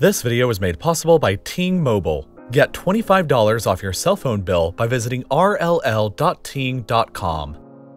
This video was made possible by Ting Mobile. Get $25 off your cell phone bill by visiting rll.ting.com.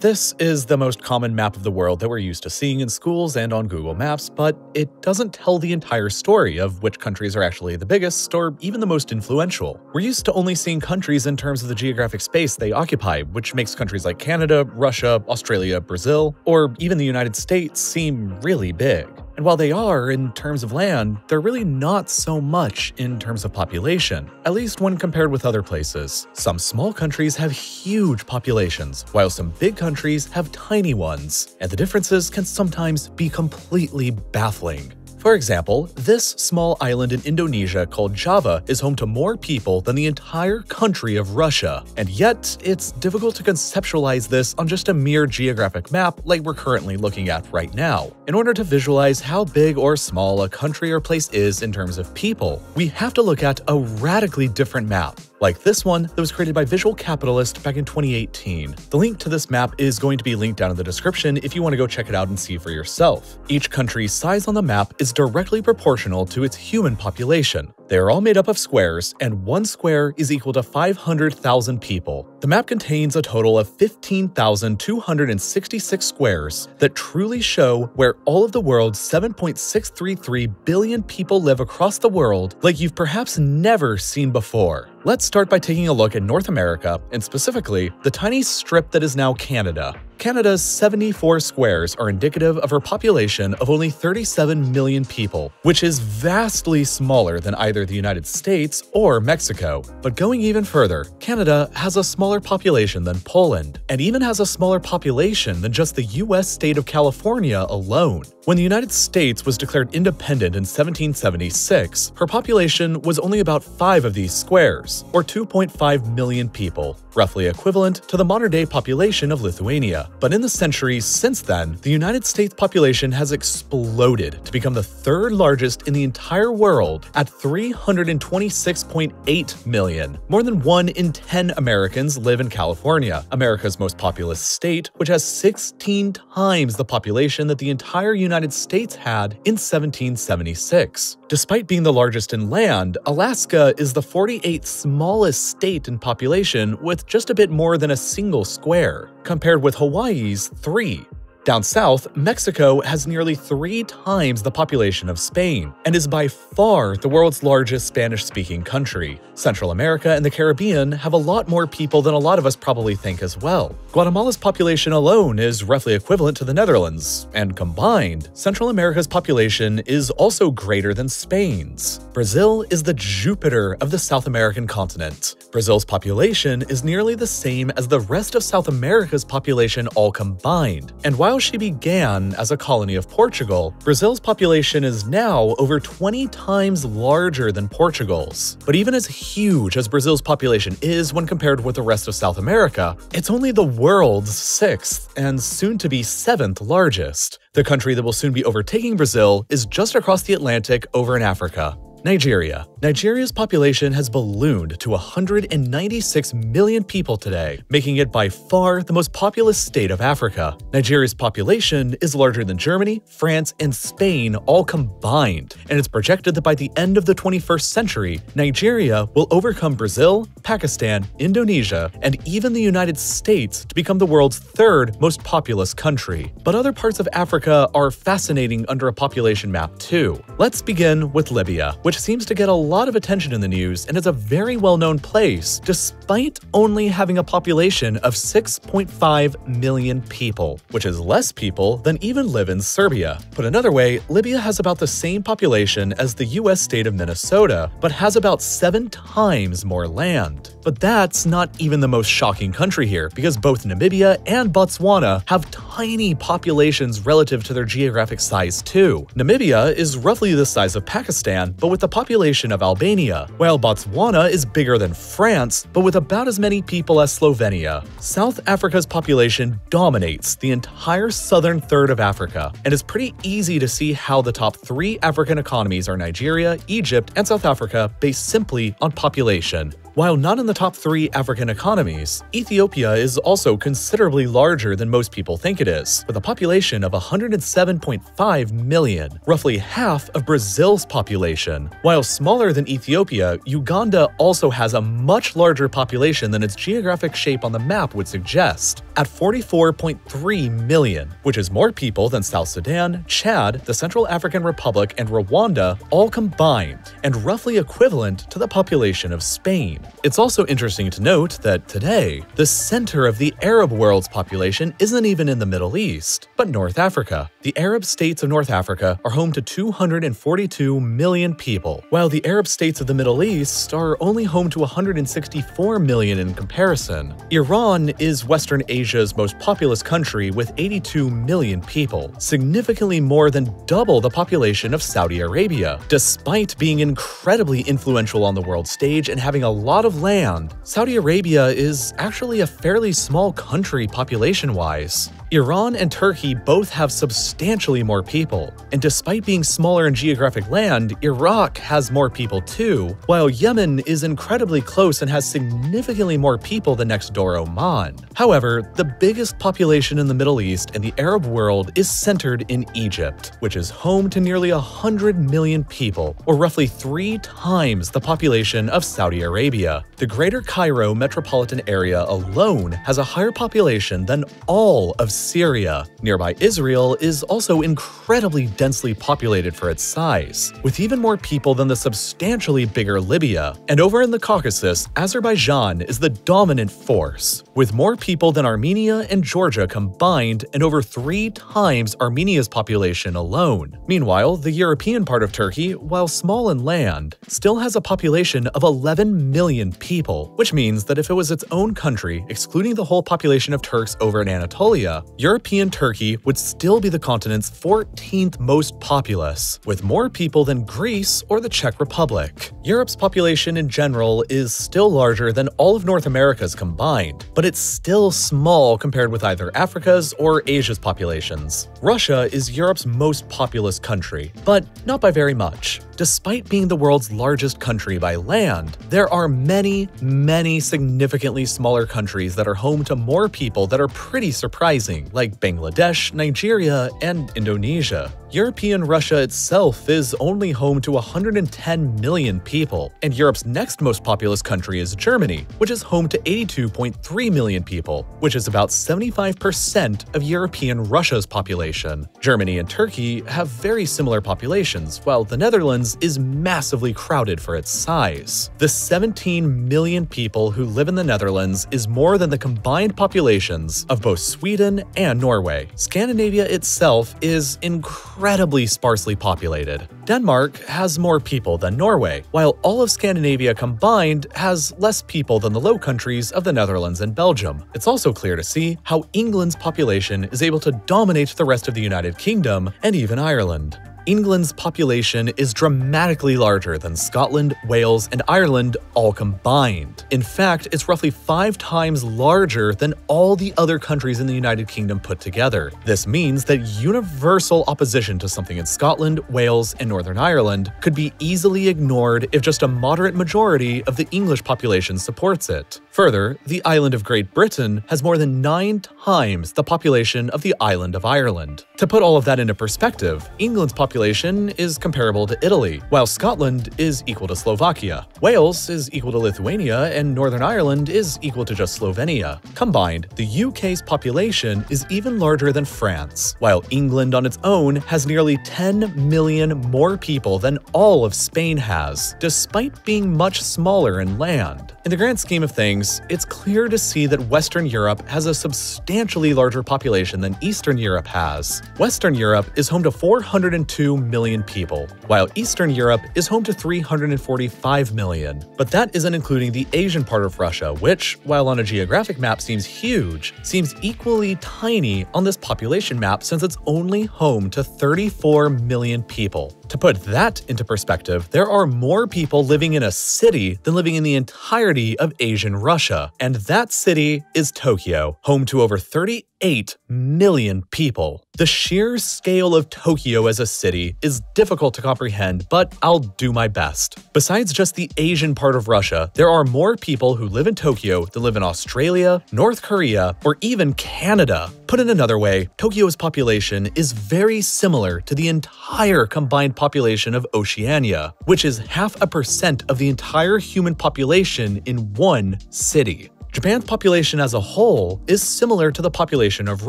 This is the most common map of the world that we're used to seeing in schools and on Google Maps, but it doesn't tell the entire story of which countries are actually the biggest or even the most influential. We're used to only seeing countries in terms of the geographic space they occupy, which makes countries like Canada, Russia, Australia, Brazil, or even the United States seem really big. And while they are in terms of land, they're really not so much in terms of population, at least when compared with other places. Some small countries have huge populations, while some big countries have tiny ones, and the differences can sometimes be completely baffling. For example, this small island in Indonesia called Java is home to more people than the entire country of Russia, and yet it's difficult to conceptualize this on just a mere geographic map like we're currently looking at right now. In order to visualize how big or small a country or place is in terms of people, we have to look at a radically different map like this one that was created by Visual Capitalist back in 2018. The link to this map is going to be linked down in the description if you want to go check it out and see for yourself. Each country's size on the map is directly proportional to its human population. They are all made up of squares, and one square is equal to 500,000 people. The map contains a total of 15,266 squares that truly show where all of the world's 7.633 billion people live across the world like you've perhaps never seen before. Let's start by taking a look at North America, and specifically, the tiny strip that is now Canada. Canada's 74 squares are indicative of her population of only 37 million people, which is vastly smaller than either the United States or Mexico. But going even further, Canada has a smaller population than Poland, and even has a smaller population than just the US state of California alone. When the United States was declared independent in 1776, her population was only about five of these squares, or 2.5 million people, roughly equivalent to the modern day population of Lithuania. But in the centuries since then, the United States population has exploded to become the third largest in the entire world at 326.8 million. More than 1 in 10 Americans live in California, America's most populous state, which has 16 times the population that the entire United States had in 1776. Despite being the largest in land, Alaska is the 48th smallest state in population with just a bit more than a single square, compared with Hawaii's 3. Down south, Mexico has nearly three times the population of Spain and is by far the world's largest Spanish speaking country. Central America and the Caribbean have a lot more people than a lot of us probably think as well. Guatemala's population alone is roughly equivalent to the Netherlands, and combined, Central America's population is also greater than Spain's. Brazil is the Jupiter of the South American continent. Brazil's population is nearly the same as the rest of South America's population all combined, and while she began as a colony of Portugal, Brazil's population is now over 20 times larger than Portugal's. But even as huge as Brazil's population is when compared with the rest of South America, it's only the world's sixth and soon to be seventh largest. The country that will soon be overtaking Brazil is just across the Atlantic over in Africa. Nigeria. Nigeria's population has ballooned to 196 million people today, making it by far the most populous state of Africa. Nigeria's population is larger than Germany, France, and Spain all combined, and it's projected that by the end of the 21st century, Nigeria will overcome Brazil, Pakistan, Indonesia, and even the United States to become the world's third most populous country. But other parts of Africa are fascinating under a population map too. Let's begin with Libya, which which seems to get a lot of attention in the news and is a very well known place, despite only having a population of 6.5 million people, which is less people than even live in Serbia. Put another way, Libya has about the same population as the US state of Minnesota, but has about seven times more land. But that's not even the most shocking country here, because both Namibia and Botswana have tiny populations relative to their geographic size too. Namibia is roughly the size of Pakistan, but with the population of Albania, while Botswana is bigger than France, but with about as many people as Slovenia. South Africa's population dominates the entire southern third of Africa, and it's pretty easy to see how the top three African economies are Nigeria, Egypt, and South Africa based simply on population. While not in the top three African economies, Ethiopia is also considerably larger than most people think it is, with a population of 107.5 million, roughly half of Brazil's population. While smaller than Ethiopia, Uganda also has a much larger population than its geographic shape on the map would suggest, at 44.3 million, which is more people than South Sudan, Chad, the Central African Republic, and Rwanda all combined, and roughly equivalent to the population of Spain. It's also interesting to note that today, the center of the Arab world's population isn't even in the Middle East, but North Africa. The Arab states of North Africa are home to 242 million people, while the Arab states of the Middle East are only home to 164 million in comparison. Iran is Western Asia's most populous country with 82 million people, significantly more than double the population of Saudi Arabia. Despite being incredibly influential on the world stage and having a lot of land, Saudi Arabia is actually a fairly small country population-wise. Iran and Turkey both have substantially more people, and despite being smaller in geographic land, Iraq has more people too, while Yemen is incredibly close and has significantly more people than next door Oman. However, the biggest population in the Middle East and the Arab world is centered in Egypt, which is home to nearly 100 million people, or roughly three times the population of Saudi Arabia. The Greater Cairo metropolitan area alone has a higher population than all of Syria. Nearby Israel is also incredibly densely populated for its size, with even more people than the substantially bigger Libya. And over in the Caucasus, Azerbaijan is the dominant force, with more people than Armenia and Georgia combined and over three times Armenia's population alone. Meanwhile, the European part of Turkey, while small in land, still has a population of 11 million people, which means that if it was its own country, excluding the whole population of Turks over in Anatolia, European Turkey would still be the continent's 14th most populous, with more people than Greece or the Czech Republic. Europe's population in general is still larger than all of North America's combined, but it's still small compared with either Africa's or Asia's populations. Russia is Europe's most populous country, but not by very much. Despite being the world's largest country by land, there are many, many significantly smaller countries that are home to more people that are pretty surprising, like Bangladesh, Nigeria, and Indonesia. European Russia itself is only home to 110 million people, and Europe's next most populous country is Germany, which is home to 82.3 million people, which is about 75% of European Russia's population. Germany and Turkey have very similar populations, while the Netherlands is massively crowded for its size. The 17 million people who live in the Netherlands is more than the combined populations of both Sweden and Norway. Scandinavia itself is incredible incredibly sparsely populated. Denmark has more people than Norway, while all of Scandinavia combined has less people than the Low Countries of the Netherlands and Belgium. It's also clear to see how England's population is able to dominate the rest of the United Kingdom and even Ireland. England's population is dramatically larger than Scotland, Wales, and Ireland all combined. In fact, it's roughly five times larger than all the other countries in the United Kingdom put together. This means that universal opposition to something in Scotland, Wales, and Northern Ireland could be easily ignored if just a moderate majority of the English population supports it. Further, the island of Great Britain has more than nine times the population of the island of Ireland. To put all of that into perspective, England's population is comparable to Italy, while Scotland is equal to Slovakia. Wales is equal to Lithuania, and Northern Ireland is equal to just Slovenia. Combined, the UK's population is even larger than France, while England on its own has nearly 10 million more people than all of Spain has, despite being much smaller in land. In the grand scheme of things, it's clear to see that Western Europe has a substantially larger population than Eastern Europe has. Western Europe is home to 402 million people, while Eastern Europe is home to 345 million. But that isn't including the Asian part of Russia, which, while on a geographic map seems huge, seems equally tiny on this population map since it's only home to 34 million people. To put that into perspective, there are more people living in a city than living in the entirety of Asian Russia, and that city is Tokyo, home to over 38 8 million people. The sheer scale of Tokyo as a city is difficult to comprehend, but I'll do my best. Besides just the Asian part of Russia, there are more people who live in Tokyo than live in Australia, North Korea, or even Canada. Put in another way, Tokyo's population is very similar to the entire combined population of Oceania, which is half a percent of the entire human population in one city. Japan's population as a whole is similar to the population of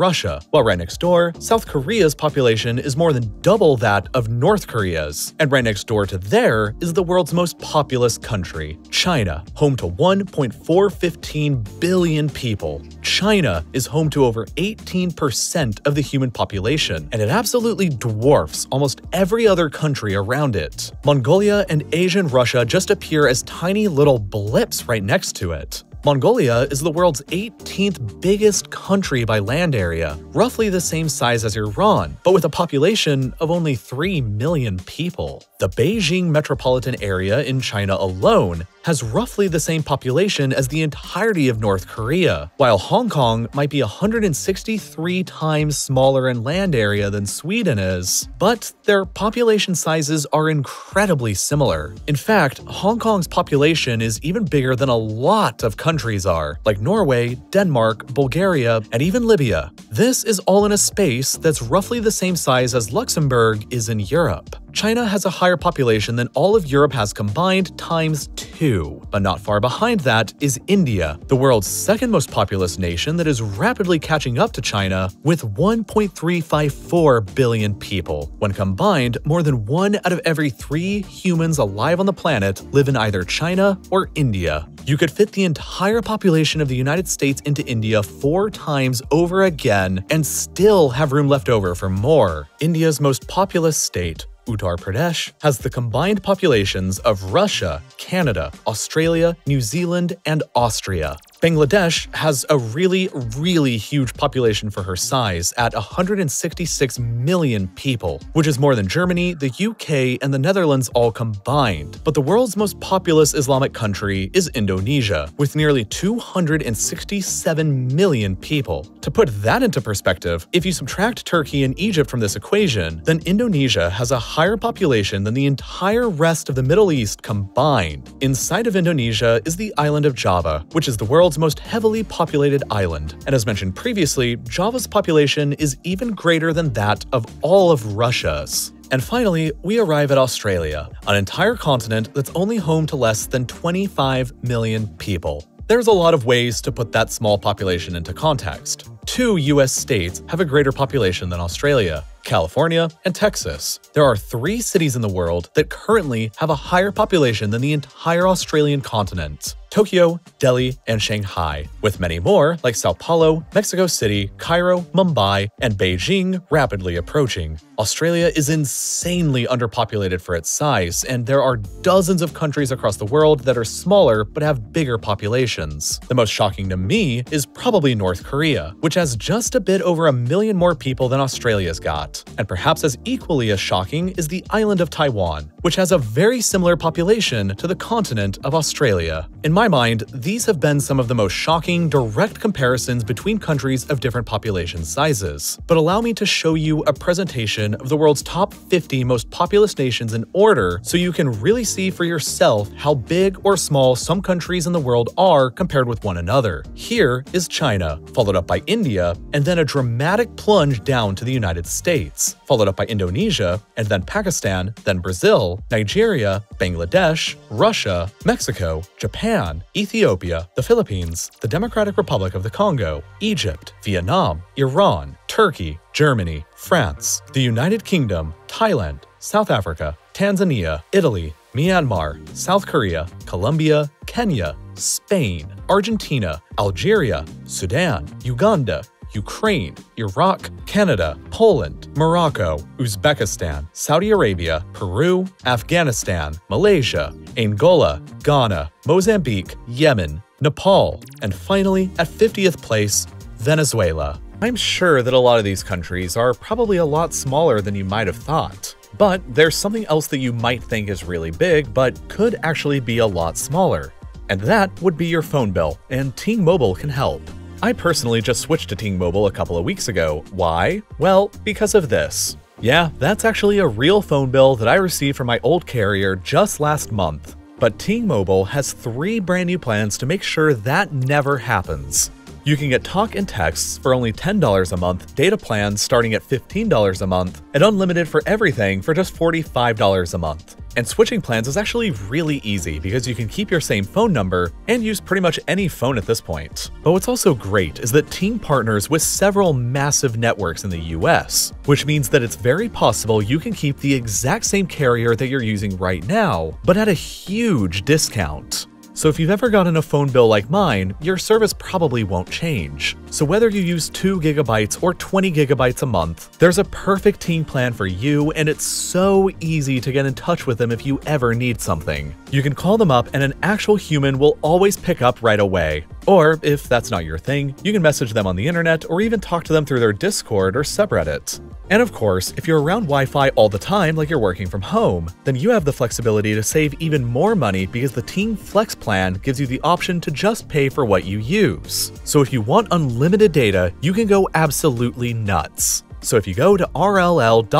Russia, while right next door, South Korea's population is more than double that of North Korea's. And right next door to there is the world's most populous country, China, home to 1.415 billion people. China is home to over 18% of the human population, and it absolutely dwarfs almost every other country around it. Mongolia and Asian Russia just appear as tiny little blips right next to it. Mongolia is the world's 18th biggest country by land area, roughly the same size as Iran, but with a population of only 3 million people. The Beijing metropolitan area in China alone has roughly the same population as the entirety of North Korea, while Hong Kong might be 163 times smaller in land area than Sweden is. But their population sizes are incredibly similar. In fact, Hong Kong's population is even bigger than a lot of countries are, like Norway, Denmark, Bulgaria, and even Libya. This is all in a space that's roughly the same size as Luxembourg is in Europe. China has a higher population than all of Europe has combined times two. But not far behind that is India, the world's second most populous nation that is rapidly catching up to China with 1.354 billion people. When combined, more than one out of every three humans alive on the planet live in either China or India. You could fit the entire population of the United States into India four times over again and still have room left over for more. India's most populous state, Uttar Pradesh has the combined populations of Russia, Canada, Australia, New Zealand, and Austria. Bangladesh has a really, really huge population for her size at 166 million people, which is more than Germany, the UK, and the Netherlands all combined. But the world's most populous Islamic country is Indonesia, with nearly 267 million people. To put that into perspective, if you subtract Turkey and Egypt from this equation, then Indonesia has a higher population than the entire rest of the Middle East combined. Inside of Indonesia is the island of Java, which is the world's world's most heavily populated island, and as mentioned previously, Java's population is even greater than that of all of Russia's. And finally, we arrive at Australia, an entire continent that's only home to less than 25 million people. There's a lot of ways to put that small population into context. Two US states have a greater population than Australia, California, and Texas. There are three cities in the world that currently have a higher population than the entire Australian continent. Tokyo, Delhi, and Shanghai, with many more like Sao Paulo, Mexico City, Cairo, Mumbai, and Beijing rapidly approaching. Australia is insanely underpopulated for its size, and there are dozens of countries across the world that are smaller but have bigger populations. The most shocking to me is probably North Korea, which has just a bit over a million more people than Australia's got. And perhaps as equally as shocking is the island of Taiwan, which has a very similar population to the continent of Australia. In my mind, these have been some of the most shocking, direct comparisons between countries of different population sizes. But allow me to show you a presentation of the world's top 50 most populous nations in order so you can really see for yourself how big or small some countries in the world are compared with one another. Here is China, followed up by India, and then a dramatic plunge down to the United States, followed up by Indonesia, and then Pakistan, then Brazil, Nigeria, Bangladesh, Russia, Mexico, Japan, Japan, Ethiopia, the Philippines, the Democratic Republic of the Congo, Egypt, Vietnam, Iran, Turkey, Germany, France, the United Kingdom, Thailand, South Africa, Tanzania, Italy, Myanmar, South Korea, Colombia, Kenya, Spain, Argentina, Algeria, Sudan, Uganda, Ukraine, Iraq, Canada, Poland, Morocco, Uzbekistan, Saudi Arabia, Peru, Afghanistan, Malaysia, Angola, Ghana, Mozambique, Yemen, Nepal, and finally, at 50th place, Venezuela. I'm sure that a lot of these countries are probably a lot smaller than you might have thought. But there's something else that you might think is really big, but could actually be a lot smaller. And that would be your phone bill, and Ting Mobile can help. I personally just switched to Ting Mobile a couple of weeks ago. Why? Well, because of this. Yeah, that's actually a real phone bill that I received from my old carrier just last month. But Ting Mobile has three brand new plans to make sure that never happens. You can get talk and texts for only $10 a month, data plans starting at $15 a month, and unlimited for everything for just $45 a month. And switching plans is actually really easy because you can keep your same phone number and use pretty much any phone at this point. But what's also great is that Ting partners with several massive networks in the US, which means that it's very possible you can keep the exact same carrier that you're using right now, but at a huge discount. So if you've ever gotten a phone bill like mine, your service probably won't change. So whether you use 2 gigabytes or 20 gigabytes a month, there's a perfect Ting plan for you and it's so easy to get in touch with them if you ever need something. You can call them up and an actual human will always pick up right away. Or, if that's not your thing, you can message them on the internet or even talk to them through their Discord or subreddit. And of course, if you're around Wi Fi all the time, like you're working from home, then you have the flexibility to save even more money because the Ting Flex plan gives you the option to just pay for what you use. So if you want unlimited data, you can go absolutely nuts. So if you go to rll.ting.com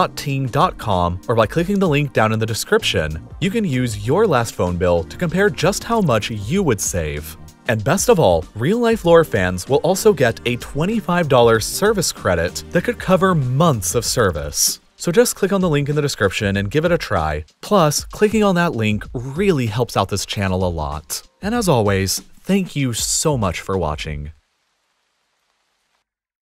or by clicking the link down in the description, you can use your last phone bill to compare just how much you would save. And best of all, Real Life Lore fans will also get a $25 service credit that could cover months of service. So just click on the link in the description and give it a try. Plus, clicking on that link really helps out this channel a lot. And as always, thank you so much for watching.